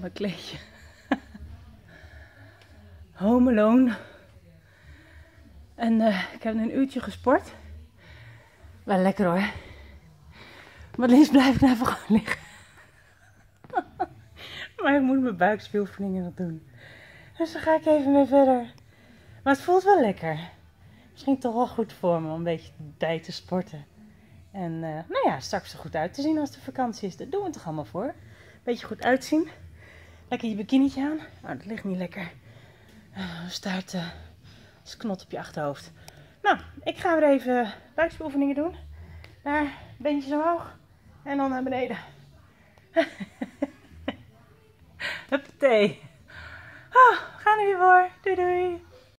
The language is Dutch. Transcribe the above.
Mijn kleedje. Home alone. En eh, ik heb een uurtje gesport. Wel lekker hoor. Maar liefst blijf ik even gewoon liggen. maar ik moet mijn buikspieroefeningen nog doen. Dus daar ga ik even mee verder. Maar het voelt wel lekker. Misschien toch wel goed voor me om een beetje bij te sporten. En uh, nou ja, straks er goed uit te zien als de vakantie is. Daar doen we het toch allemaal voor. Beetje goed uitzien. Lekker je bikinietje aan. Nou, dat ligt niet lekker. Uh, staart uh, als knot op je achterhoofd. Nou, ik ga weer even buikspieroefeningen doen. Daar, beentjes omhoog. En dan naar beneden. Huppatee. Oh, gaan we weer voor. Doei doei.